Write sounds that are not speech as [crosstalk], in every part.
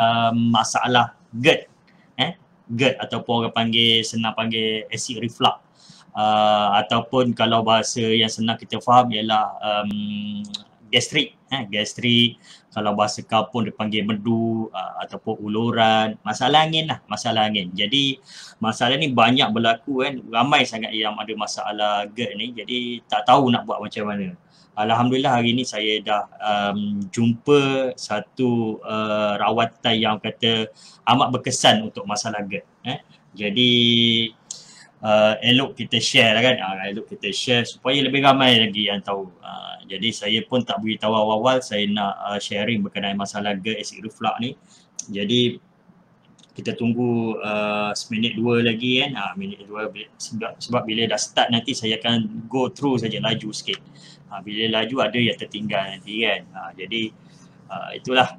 um, masalah GERD eh? GERD ataupun orang panggil senang panggil acid reflux. Uh, ataupun kalau bahasa yang senang kita faham ialah um, gastrik eh? Gastrik kalau bahasa kampung dipanggil medu uh, ataupun uluran. Masalah angin lah masalah angin. Jadi masalah ni banyak berlaku kan ramai sangat yang ada masalah GERD ni. Jadi tak tahu nak buat macam mana Alhamdulillah hari ni saya dah um, jumpa satu uh, rawatan yang kata amat berkesan untuk masalah GERD eh. Jadi uh, elok kita share lah kan, uh, elok kita share supaya lebih ramai lagi yang tahu. Uh, jadi saya pun tak beritahu awal-awal saya nak uh, sharing berkenaan masalah GERD acid reflux ni. Jadi kita tunggu uh, seminit dua lagi kan, uh, minit dua sebab, sebab bila dah start nanti saya akan go through saja laju sikit ha, bila laju ada yang tertinggal nanti kan. Ha, jadi ha, itulah.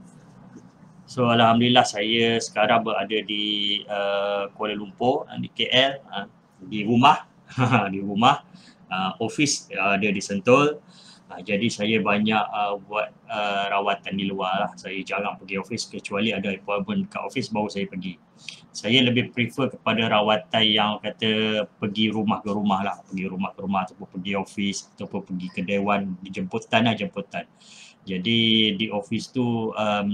So Alhamdulillah saya sekarang berada di uh, Kuala Lumpur uh, di KL uh, di rumah. [laughs] Di rumah. Uh, office ada di Sentul. Uh, jadi saya banyak uh, buat uh, rawatan di luar lah. Saya jarang pergi office kecuali ada appointment kat office baru saya pergi saya lebih prefer kepada rawatan yang kata pergi rumah ke rumah lah. Pergi rumah ke rumah ataupun pergi office ataupun pergi ke dewan dijemputan lah jemputan. Jadi di office tu um,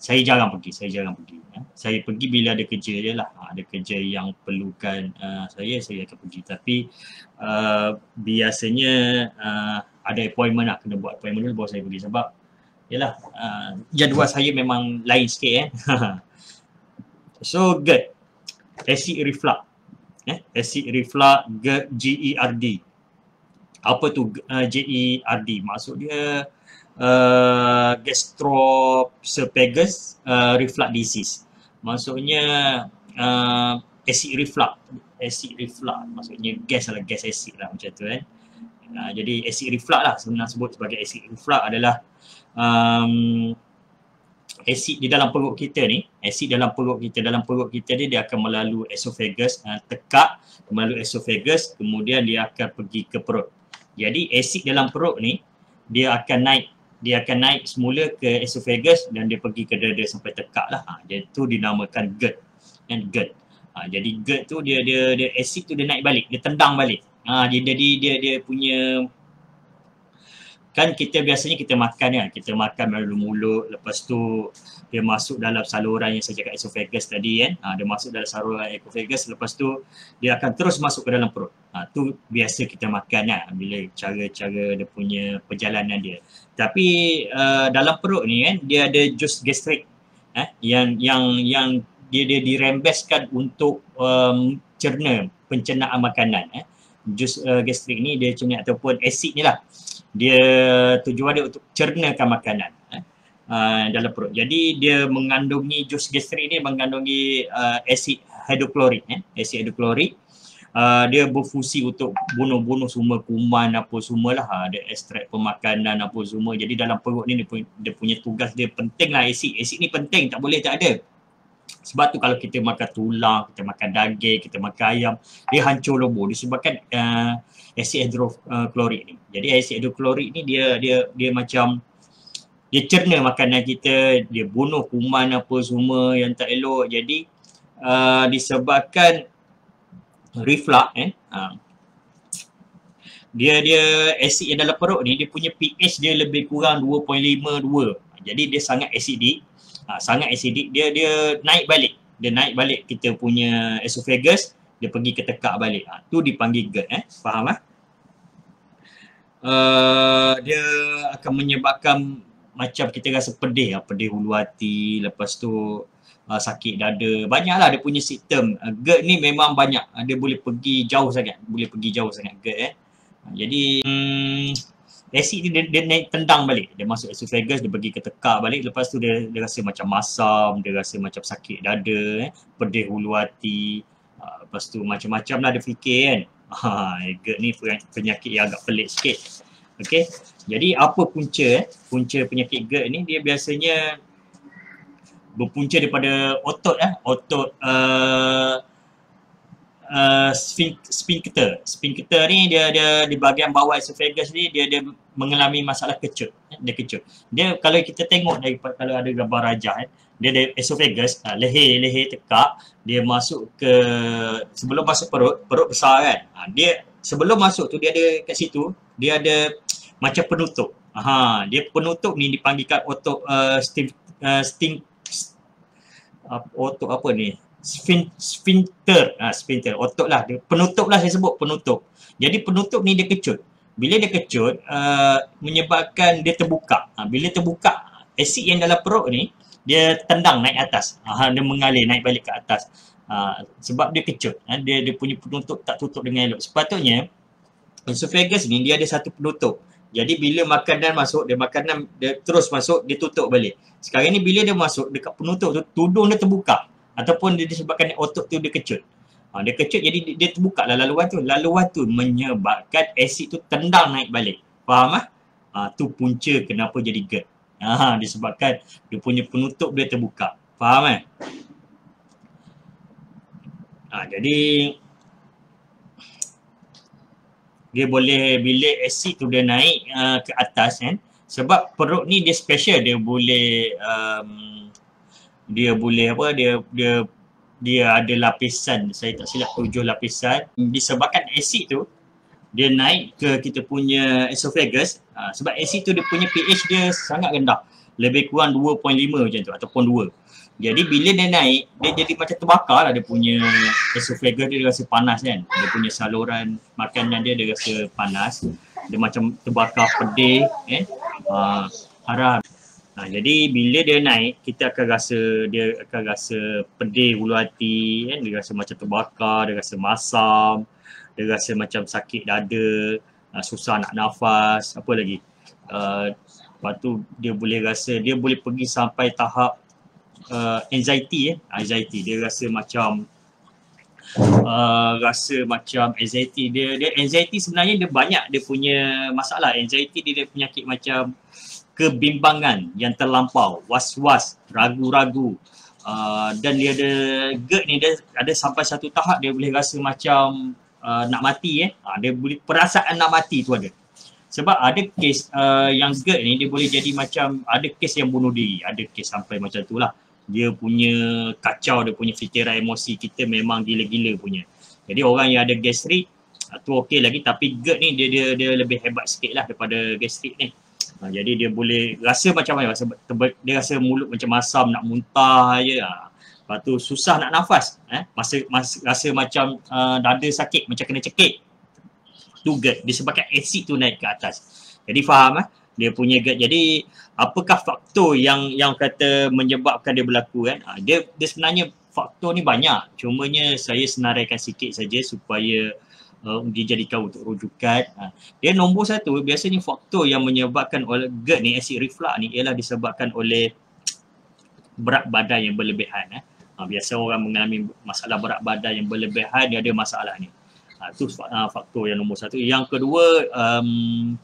saya jarang pergi saya jarang pergi ya. saya pergi bila ada kerja je lah. Ha, ada kerja yang perlukan uh, saya saya akan pergi. Tapi uh, biasanya uh, ada appointment lah. Kena buat appointment dulu baru saya pergi. Sebab yalah uh, jadual saya memang lain sikit eh [laughs] So GERD, acid reflux. Eh, acid reflux GERD, G-E-R-D. Apa tu uh, G-E-R-D? Maksud dia uh, gastroesophagus uh, reflux disease. Maksudnya uh, acid reflux. Acid reflux maksudnya gas lah, gas acid lah macam tu eh. Uh, jadi acid reflux lah sebenarnya sebut sebagai acid reflux adalah um, asid di dalam perut kita ni, asid dalam perut kita, dalam perut kita ni dia akan melalui esophagus, uh, tekak melalui esophagus, kemudian dia akan pergi ke perut. Jadi asid dalam perut ni dia akan naik, dia akan naik semula ke esophagus dan dia pergi ke dada sampai tekak lah. Ha, dia tu dinamakan GERD. Kan GERD. Ha, jadi GERD tu dia dia dia asid tu dia naik balik, dia tendang balik. Ha, jadi dia, dia dia punya kan kita biasanya kita makan kan. Kita makan melalui mulut lepas tu dia masuk dalam saluran yang saya cakap esophagus tadi kan. Ha, dia masuk dalam saluran esophagus lepas tu dia akan terus masuk ke dalam perut. Ha, tu biasa kita makan kan bila cara-cara dia punya perjalanan dia. Tapi uh, dalam perut ni kan dia ada jus gastrik eh, yang yang yang dia dia dirembeskan untuk um, cerna pencernaan makanan eh. Jus uh, gastrik ni dia cerna ataupun asid ni lah. Dia tujuan dia untuk cernakan makanan eh, uh, dalam perut. Jadi dia mengandungi jus gastrik ni mengandungi uh, asid hidroklorik eh, asid hidroklorik. Uh, dia berfungsi untuk bunuh-bunuh semua kuman apa semualah. Ha, dia ekstrak pemakanan apa semua. Jadi dalam perut ni dia punya, dia punya tugas dia penting lah asid asid ni penting tak boleh tak ada sebab tu kalau kita makan tulang, kita makan daging, kita makan ayam, dia hancur lebur disebabkan uh, asid hidroklorik ni. Jadi asid hidroklorik ni dia dia dia macam dia cerna makanan kita, dia bunuh kuman apa semua yang tak elok. Jadi uh, disebabkan reflux eh uh, dia dia asid yang dalam perut ni dia punya pH dia lebih kurang 2.52. Jadi dia sangat acidic. Ha, sangat acidic dia dia naik balik. Dia naik balik kita punya esophagus dia pergi ke tekak balik. Ha, tu dipanggil GERD eh. Faham ah? Uh, dia akan menyebabkan macam kita rasa pedih lah, pedih hulu hati, lepas tu uh, sakit dada. Banyaklah dia punya sistem. Uh, GERD ni memang banyak. Uh, dia boleh pergi jauh sangat. Boleh pergi jauh sangat GERD eh. Uh, jadi um, acid dia, dia naik tendang balik. Dia masuk esophagus, dia pergi ke tekak balik. Lepas tu dia, dia rasa macam masam, dia rasa macam sakit dada, eh, pedih hulu hati. Uh, lepas tu macam-macam lah dia fikir kan. [laughs] Ha, GERD ni penyakit yang agak pelik sikit. Okay. Jadi apa punca eh? Punca penyakit GERD ni dia biasanya berpunca daripada otot eh. Otot uh, uh, sphincter. Sphincter ni dia dia di bahagian bawah esophagus ni dia dia mengalami masalah kecut. Eh, dia kecut. Dia kalau kita tengok dari kalau ada gambar rajah eh, dia ada esophagus, uh, leher leher tekak, dia masuk ke sebelum masuk perut, perut besar kan. Uh, dia sebelum masuk tu dia ada kat situ, dia ada macam penutup. Ha, dia penutup ni dipanggilkan otot uh, sting, uh, sting, uh, otot apa ni? Sphincter, ha, sphincter, otot lah, penutup lah saya sebut, penutup. Jadi penutup ni dia kecut. Bila dia kecut, uh, menyebabkan dia terbuka. Ha, bila terbuka, asid yang dalam perut ni, dia tendang naik atas. Ha, dia mengalir naik balik ke atas. Ha, sebab dia kecut. Ha, dia, dia punya penutup tak tutup dengan elok. Sepatutnya, esophagus ni dia ada satu penutup. Jadi bila makanan masuk, dia makanan dia terus masuk, dia tutup balik. Sekarang ni bila dia masuk dekat penutup tu, tudung dia terbuka ataupun dia disebabkan otot tu dia kecut. Ha, dia kecut jadi dia, dia terbuka lah laluan tu. Laluan tu menyebabkan asid tu tendang naik balik. Faham ah? Ha, tu punca kenapa jadi GERD. Ha, disebabkan dia punya penutup dia terbuka. Faham eh? Ha, jadi dia boleh bila asid tu dia naik uh, ke atas kan sebab perut ni dia special dia boleh um, dia boleh apa dia dia dia ada lapisan. Saya tak silap tujuh lapisan. Disebabkan asid tu dia naik ke kita punya esophagus. Ha, sebab asid tu dia punya pH dia sangat rendah. Lebih kurang 2.5 macam tu ataupun 2 jadi bila dia naik dia jadi macam terbakar lah dia punya esophagus dia, dia rasa panas kan? Dia punya saluran makanan dia dia rasa panas. Dia macam terbakar pedih kan ha, harap Ha, jadi bila dia naik, kita akan rasa dia akan rasa pedih ulu hati, kan? dia rasa macam terbakar, dia rasa masam, dia rasa macam sakit dada, uh, susah nak nafas, apa lagi. Uh, lepas tu dia boleh rasa, dia boleh pergi sampai tahap uh, anxiety, eh? anxiety. Dia rasa macam Uh, rasa macam anxiety dia dia anxiety sebenarnya dia banyak dia punya masalah anxiety dia, dia penyakit macam kebimbangan yang terlampau, was-was, ragu-ragu uh, dan dia ada GERD ni dia ada sampai satu tahap dia boleh rasa macam uh, nak mati eh. Uh, dia boleh perasaan nak mati tu ada. Sebab ada kes uh, yang GERD ni dia boleh jadi macam ada kes yang bunuh diri, ada kes sampai macam tu lah. Dia punya kacau, dia punya fikiran emosi kita memang gila-gila punya. Jadi orang yang ada gastrik tu okey lagi tapi GERD ni dia dia dia lebih hebat sikit lah daripada gastrik ni. Ha, jadi dia boleh rasa macam mana, rasa, dia rasa mulut macam masam nak muntah je. Ha. Lepas tu susah nak nafas. Eh? Masa, masa, rasa macam uh, dada sakit, macam kena cekik. Tu GERD, disebabkan asid tu naik ke atas. Jadi faham eh? dia punya GERD. Jadi apakah faktor yang yang kata menyebabkan dia berlaku kan? Ha, dia, dia sebenarnya faktor ni banyak. Cumanya saya senaraikan sikit saja supaya uh, dijadikan untuk rujukan. Uh, dia nombor satu, biasanya faktor yang menyebabkan oleh GERD ni, acid reflux ni ialah disebabkan oleh berat badan yang berlebihan. Eh. Uh, biasa orang mengalami masalah berat badan yang berlebihan, dia ada masalah ni. Itu uh, uh, faktor yang nombor satu. Yang kedua, um,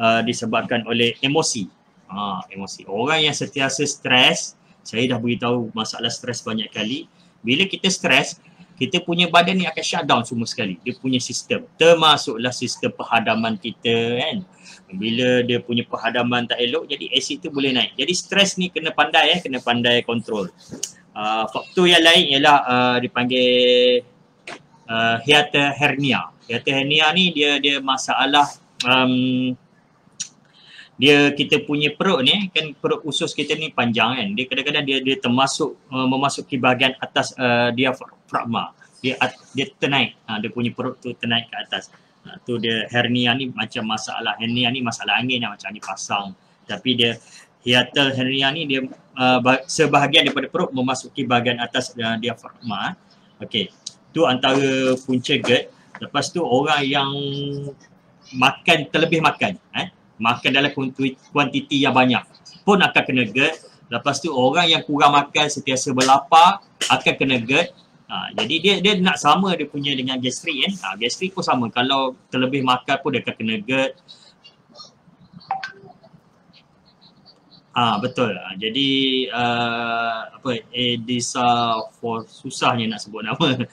uh, disebabkan oleh emosi. Uh, emosi. Orang yang sentiasa stres, saya dah beritahu masalah stres banyak kali. Bila kita stres, kita punya badan ni akan shutdown semua sekali. Dia punya sistem. Termasuklah sistem perhadaman kita kan. Bila dia punya perhadaman tak elok, jadi asid tu boleh naik. Jadi stres ni kena pandai eh, kena pandai kontrol. Uh, faktor yang lain ialah uh, dipanggil uh, hiatus hernia. Hiatus hernia ni dia dia masalah um, dia kita punya perut ni kan perut usus kita ni panjang kan. Dia kadang-kadang dia dia termasuk uh, memasuki bahagian atas uh, diafragma. Dia dia ternaik. Ha, dia punya perut tu ternaik ke atas. Ha, tu dia hernia ni macam masalah. Hernia ni masalah angin lah, macam ni pasang. Tapi dia hiatal hernia ni dia uh, sebahagian daripada perut memasuki bahagian atas uh, diafragma. Okey. Tu antara punca GERD lepas tu orang yang makan terlebih makan eh makan dalam kuantiti yang banyak pun akan kena GERD lepas tu orang yang kurang makan sentiasa berlapar akan kena GERD Ha, jadi dia dia nak sama dia punya dengan gastrik kan. Ha, gastrik pun sama. Kalau terlebih makan pun dia akan kena GERD. Ah betul. Ah, jadi uh, apa Edisa for susahnya nak sebut nama.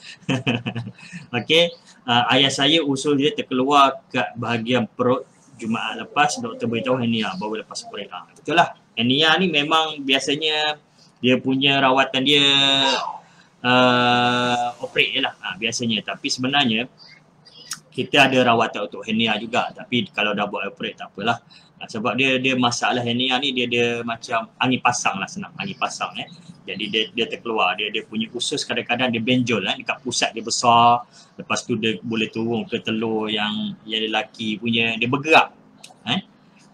[laughs] Okey. Uh, ayah saya usul dia terkeluar kat bahagian perut Jumaat lepas doktor beritahu hernia baru lepas. Ah betul lah. Hernia ni memang biasanya dia punya rawatan dia uh, operate je lah ah, biasanya tapi sebenarnya kita ada rawatan untuk hernia juga tapi kalau dah buat operate tak apalah sebab dia dia masalah hernia ni dia dia macam angin pasang lah senang angin pasang eh. Jadi dia dia terkeluar dia dia punya usus kadang-kadang dia benjol eh dekat pusat dia besar lepas tu dia boleh turun ke telur yang yang lelaki punya dia bergerak eh.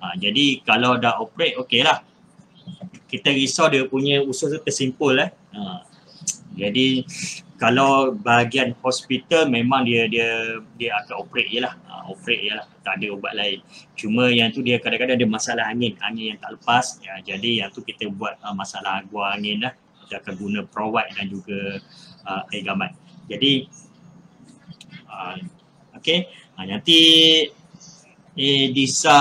Ha, jadi kalau dah operate okey lah. Kita risau dia punya usus tu tersimpul eh. Ha. Jadi kalau bahagian hospital memang dia dia dia akan operate je lah. Uh, operate je lah. Tak ada ubat lain. Cuma yang tu dia kadang-kadang ada masalah angin. Angin yang tak lepas. Ya, jadi yang tu kita buat uh, masalah gua angin lah. Kita akan guna provide dan juga uh, air gamat. Jadi uh, okay uh, nanti eh, Disa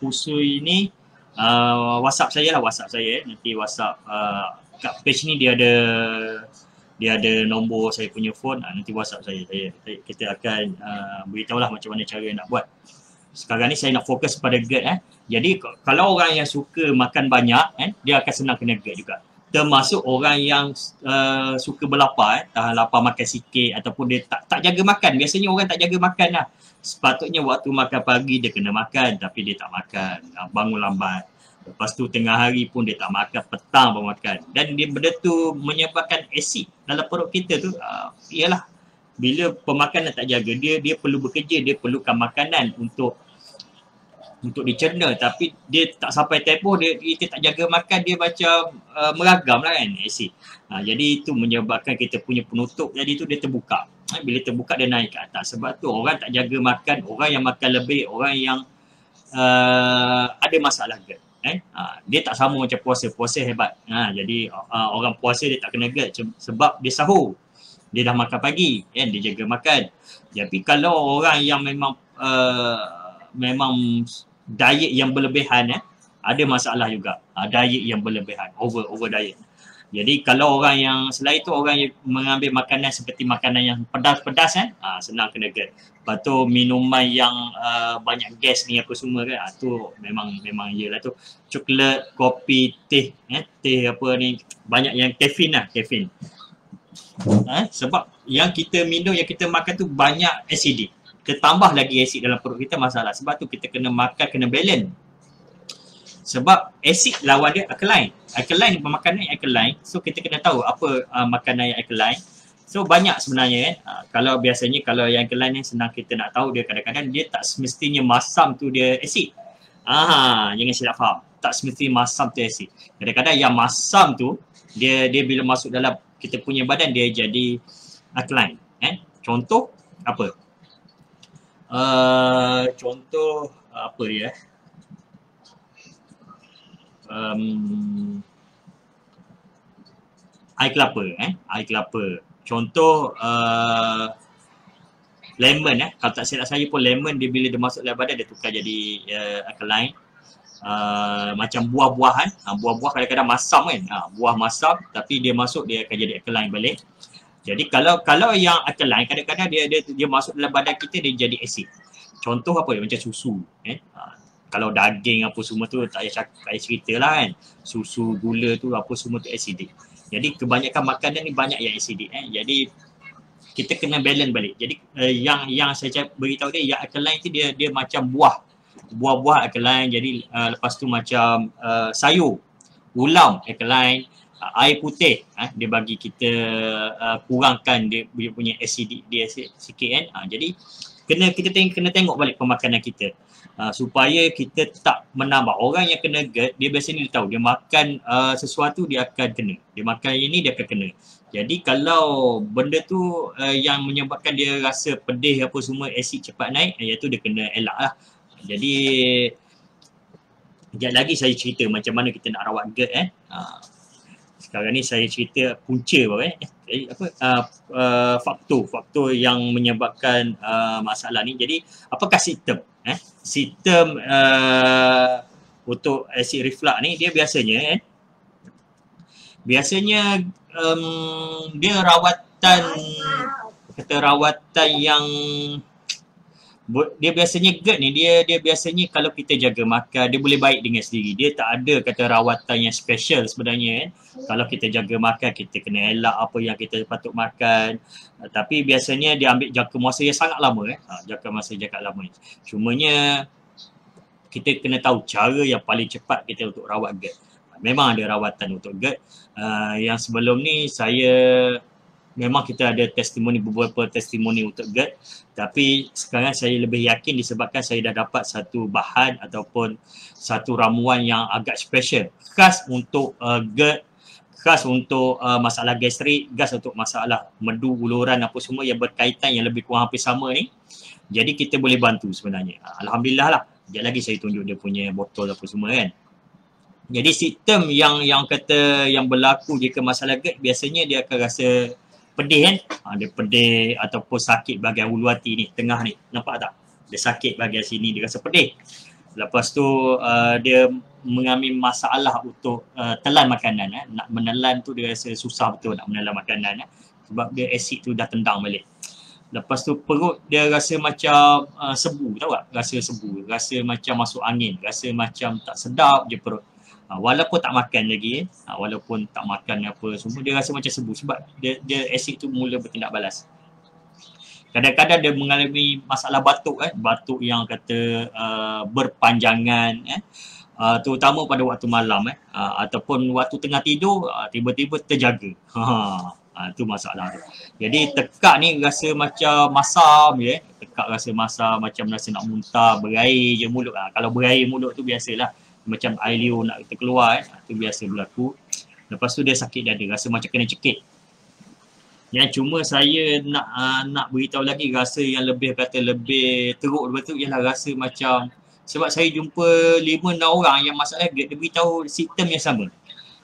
Fusui ni uh, whatsapp saya lah. Whatsapp saya. Nanti whatsapp uh, kat page ni dia ada dia ada nombor saya punya phone. Uh, nanti whatsapp saya. Saya kita akan uh, beritahu lah macam mana cara nak buat. Sekarang ni saya nak fokus pada GERD eh. jadi kalau orang yang suka makan banyak eh, dia akan senang kena GERD juga. Termasuk orang yang uh, suka berlapar eh, tahan lapar makan sikit ataupun dia tak tak jaga makan. Biasanya orang tak jaga makan lah. Sepatutnya waktu makan pagi dia kena makan. Tapi dia tak makan. Bangun lambat Lepas tu tengah hari pun dia tak makan, petang pun makan. Dan dia benda tu menyebabkan asid dalam perut kita tu, uh, ialah bila pemakanan tak jaga, dia dia perlu bekerja, dia perlukan makanan untuk untuk dicerna tapi dia tak sampai tempoh dia kita tak jaga makan dia macam uh, meragam lah kan asid. Ha, jadi itu menyebabkan kita punya penutup jadi tu dia terbuka. Ha, bila terbuka dia naik ke atas. Sebab tu orang tak jaga makan, orang yang makan lebih, orang yang uh, ada masalah GERD eh? Ha, dia tak sama macam puasa puasa hebat. Ha, jadi uh, orang puasa dia tak kena gerd sebab dia sahur. Dia dah makan pagi kan? Dia jaga makan. Tapi kalau orang yang memang uh, memang diet yang berlebihan eh ada masalah juga. Uh, diet yang berlebihan over over diet jadi kalau orang yang selain itu orang yang mengambil makanan seperti makanan yang pedas-pedas kan, ha, senang kena GERD. Lepas tu minuman yang uh, banyak gas ni apa semua kan, ha, tu memang memang iyalah tu. Coklat, kopi, teh, eh, teh apa ni, banyak yang kafein lah, kafein. Ha, sebab yang kita minum, yang kita makan tu banyak acidic. Ketambah lagi asid dalam perut kita masalah. Sebab tu kita kena makan, kena balance sebab asid lawan dia alkaline. Alkaline pemakanan yang alkaline. So kita kena tahu apa uh, makanan yang alkaline. So banyak sebenarnya kan. Uh, kalau biasanya kalau yang alkaline ni senang kita nak tahu dia kadang-kadang dia tak semestinya masam tu dia asid. Ah, jangan silap faham. Tak semestinya masam tu asid. Kadang-kadang yang masam tu dia dia bila masuk dalam kita punya badan dia jadi alkaline. Eh? Contoh apa? Uh, contoh apa dia eh? Um, air kelapa eh? Air kelapa. Contoh uh, lemon eh? Kalau tak silap saya pun lemon dia bila dia masuk dalam badan dia tukar jadi uh, alkaline. Uh, macam buah-buahan uh, buah-buah kadang-kadang masam kan? Uh, buah masam tapi dia masuk dia akan jadi alkaline balik. Jadi kalau kalau yang alkaline kadang-kadang dia dia dia masuk dalam badan kita dia jadi asid contoh apa? Macam susu eh? Uh, kalau daging apa semua tu tak payah tak payah cerita lah kan. Susu, gula tu apa semua tu acidic. Jadi kebanyakan makanan ni banyak yang acidic eh. jadi kita kena balance balik. Jadi uh, yang yang saya beritahu dia yang alkaline tu dia dia macam buah. Buah-buah alkaline. Jadi uh, lepas tu macam uh, sayur. Ulam alkaline. Uh, air putih eh, dia bagi kita uh, kurangkan dia, dia punya acidic dia sikit kan uh, jadi kena kita tengok kena tengok balik pemakanan kita. Uh, supaya kita tak menambah. Orang yang kena GERD dia biasanya dia tahu dia makan uh, sesuatu dia akan kena. Dia makan ini dia akan kena. Jadi kalau benda tu uh, yang menyebabkan dia rasa pedih apa semua asid cepat naik iaitu dia kena elak lah. Jadi sekejap lagi saya cerita macam mana kita nak rawat GERD eh. Uh, sekarang ni saya cerita punca apa eh, eh apa uh, uh, faktor faktor yang menyebabkan uh, masalah ni. Jadi apakah sistem eh? Sistem uh, untuk acid reflux ni dia biasanya eh biasanya um, dia rawatan kata rawatan yang dia biasanya GERD ni dia dia biasanya kalau kita jaga makan dia boleh baik dengan sendiri. Dia tak ada kata rawatan yang special sebenarnya eh. kalau kita jaga makan kita kena elak apa yang kita patut makan. Uh, tapi biasanya dia ambil jangka masa yang sangat lama eh. Uh, jangka masa jangka lama cumanya kita kena tahu cara yang paling cepat kita untuk rawat GERD memang ada rawatan untuk GERD uh, yang sebelum ni saya memang kita ada testimoni beberapa testimoni untuk GERD. Tapi sekarang saya lebih yakin disebabkan saya dah dapat satu bahan ataupun satu ramuan yang agak special. Khas untuk uh, GERD khas untuk uh, masalah gastrik, khas untuk masalah medu, uluran apa semua yang berkaitan yang lebih kurang hampir sama ni. Jadi kita boleh bantu sebenarnya. Alhamdulillah lah. Sekejap lagi saya tunjuk dia punya botol apa semua kan. Jadi sistem yang yang kata yang berlaku jika masalah GERD biasanya dia akan rasa pedih kan? Ha, dia pedih ataupun sakit bahagian ulu hati ni tengah ni. Nampak tak? Dia sakit bahagian sini dia rasa pedih. Lepas tu uh, dia mengalami masalah untuk uh, telan makanan eh. nak menelan tu dia rasa susah betul nak menelan makanan eh. sebab dia asid tu dah tendang balik. Lepas tu perut dia rasa macam uh, sebu tahu tak? Rasa sebu rasa macam masuk angin rasa macam tak sedap je perut Ha, walaupun tak makan lagi, ha, walaupun tak makan apa semua, dia rasa macam sembuh sebab dia, dia asid tu mula bertindak balas. Kadang-kadang dia mengalami masalah batuk eh, batuk yang kata uh, berpanjangan eh, uh, terutama pada waktu malam eh, uh, ataupun waktu tengah tidur uh, tiba-tiba terjaga. [laughs] Ha, ha, tu masalah tu. Jadi tekak ni rasa macam masam je eh. Tekak rasa masam macam rasa nak muntah, berair je mulut. Ha, kalau berair mulut tu biasalah macam air liur nak terkeluar eh. Itu biasa berlaku. Lepas tu dia sakit dada, rasa macam kena cekik. Yang cuma saya nak uh, nak beritahu lagi rasa yang lebih kata lebih teruk lepas tu ialah rasa macam sebab saya jumpa lima enam orang yang masalah dia, dia beritahu sistem yang sama.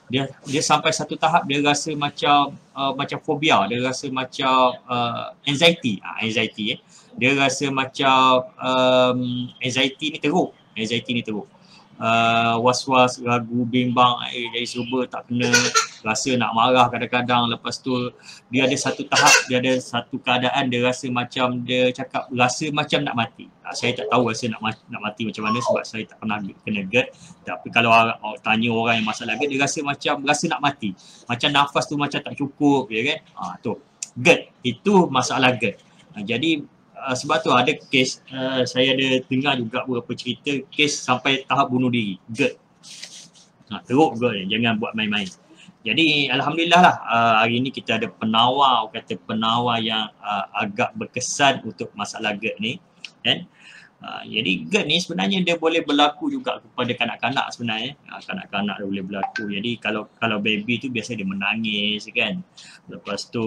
Dia dia sampai satu tahap dia rasa macam uh, macam fobia, dia rasa macam uh, anxiety, uh, anxiety eh. Dia rasa macam um, anxiety ni teruk, anxiety ni teruk uh, was-was, ragu, bimbang, eh jadi serba tak kena, rasa nak marah kadang-kadang lepas tu dia ada satu tahap, dia ada satu keadaan dia rasa macam dia cakap rasa macam nak mati. Uh, saya tak tahu rasa nak, nak mati macam mana sebab saya tak pernah kena GERD tapi kalau orang, orang tanya orang yang masalah GERD dia rasa macam rasa nak mati. Macam nafas tu macam tak cukup ya kan. Uh, tu. GERD itu masalah GERD. Uh, jadi uh, sebab tu ada kes uh, saya ada dengar juga beberapa cerita kes sampai tahap bunuh diri GERD ha, teruk GERD jangan buat main-main jadi Alhamdulillah lah uh, hari ni kita ada penawar kata penawar yang uh, agak berkesan untuk masalah GERD ni kan Uh, jadi GERD ni sebenarnya dia boleh berlaku juga kepada kanak-kanak sebenarnya. Uh, kanak-kanak dia boleh berlaku. Jadi kalau kalau baby tu biasa dia menangis kan. Lepas tu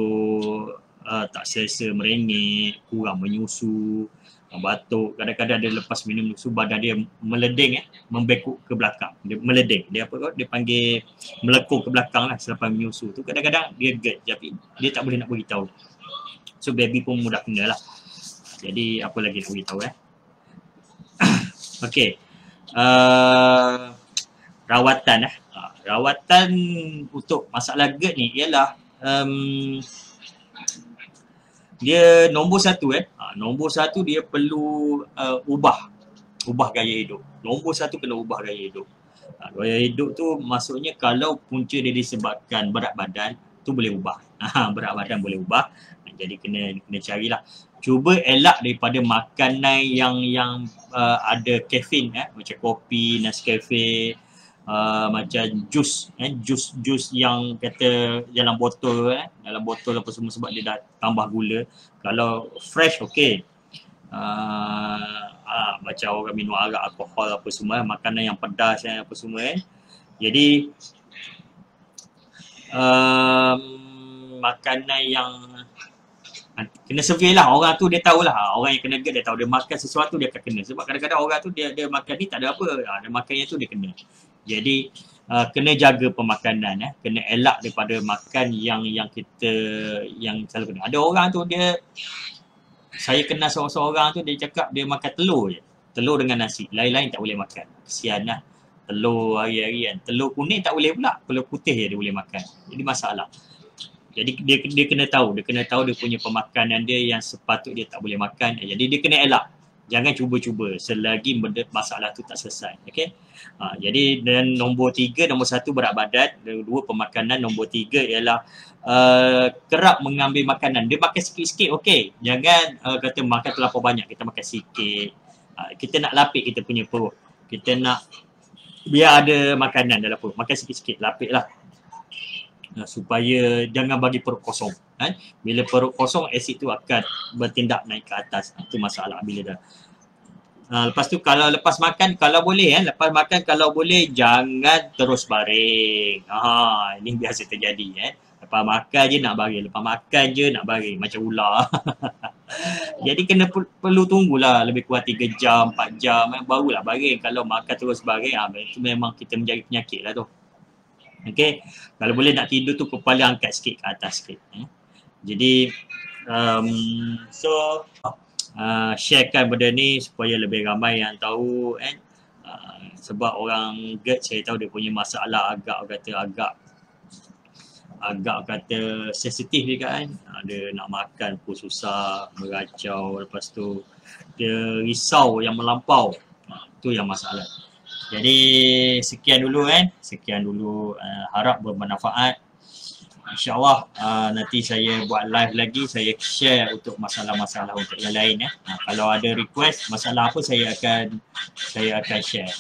uh, tak selesa merengek, kurang menyusu, uh, batuk. Kadang-kadang dia lepas minum susu badan dia meleding eh, membekuk ke belakang. Dia meleding. Dia apa kau? Dia panggil melekung ke belakang lah selepas menyusu tu. Kadang-kadang dia GERD tapi dia tak boleh nak beritahu. So baby pun mudah kena lah. Jadi apa lagi nak beritahu eh. [coughs] okay. Uh, rawatan eh. Uh, rawatan untuk masalah GERD ni ialah um, dia nombor satu eh. Ha, nombor satu dia perlu uh, ubah. Ubah gaya hidup. Nombor satu kena ubah gaya hidup. Ha, gaya hidup tu maksudnya kalau punca dia disebabkan berat badan, tu boleh ubah. [laughs] Ha, berat badan boleh ubah. Ha, jadi kena kena carilah. Cuba elak daripada makanan yang yang uh, ada kafein eh. Macam kopi, Nescafe, uh, macam jus eh jus jus yang kata dalam botol eh dalam botol apa semua sebab dia dah tambah gula. Kalau fresh okey. Uh, uh, macam orang minum arak alkohol apa semua eh, makanan yang pedas eh, apa semua eh. Jadi um, makanan yang kena survey lah. Orang tu dia tahu lah orang yang kena GERD dia tahu. Dia makan sesuatu dia akan kena. Sebab kadang-kadang orang tu dia dia makan ni tak ada apa. Dia makannya tu dia kena jadi uh, kena jaga pemakanan eh. Kena elak daripada makan yang yang kita yang selalu kena. Ada orang tu dia saya kenal seorang-seorang tu dia cakap dia makan telur je. Telur dengan nasi. Lain-lain tak boleh makan. Kesian lah. telur hari-hari kan. Telur kuning tak boleh pula, telur putih je dia boleh makan. Jadi masalah. Jadi dia dia kena tahu, dia kena tahu dia punya pemakanan dia yang sepatut dia tak boleh makan. Jadi dia kena elak. Jangan cuba-cuba selagi masalah tu tak selesai. Okay. Ha, jadi dan nombor tiga, nombor satu berat badan, dua pemakanan, nombor tiga ialah uh, kerap mengambil makanan. Dia makan sikit-sikit okay. Jangan uh, kata makan terlalu banyak, kita makan sikit. Uh, kita nak lapik kita punya perut. Kita nak biar ada makanan dalam perut. Makan sikit-sikit, lapik lah uh, supaya jangan bagi perut kosong kan? Bila perut kosong asid tu akan bertindak naik ke atas. Itu masalah bila dah. Uh, lepas tu kalau lepas makan kalau boleh kan lepas makan kalau boleh jangan terus baring. Ha ini [laughs] biasa terjadi eh. Lepas makan je nak baring lepas makan je nak baring macam ular. [laughs] Jadi kena perlu tunggulah lebih kurang 3 jam 4 jam eh, barulah baring. Kalau makan terus baring ah itu memang kita menjadi penyakit lah tu. Okay. Kalau boleh nak tidur tu kepala angkat sikit ke atas sikit. Eh. Jadi um, so uh, sharekan benda ni supaya lebih ramai yang tahu kan. Uh, sebab orang GERD saya tahu dia punya masalah agak kata agak agak kata sensitif juga kan. Ada nak makan pun susah, meracau lepas tu dia risau yang melampau. Uh, tu yang masalah. Jadi sekian dulu kan. Sekian dulu uh, harap bermanfaat. InsyaAllah uh, nanti saya buat live lagi. Saya share untuk masalah-masalah untuk yang lain ya. Uh, kalau ada request masalah apa saya akan saya akan share.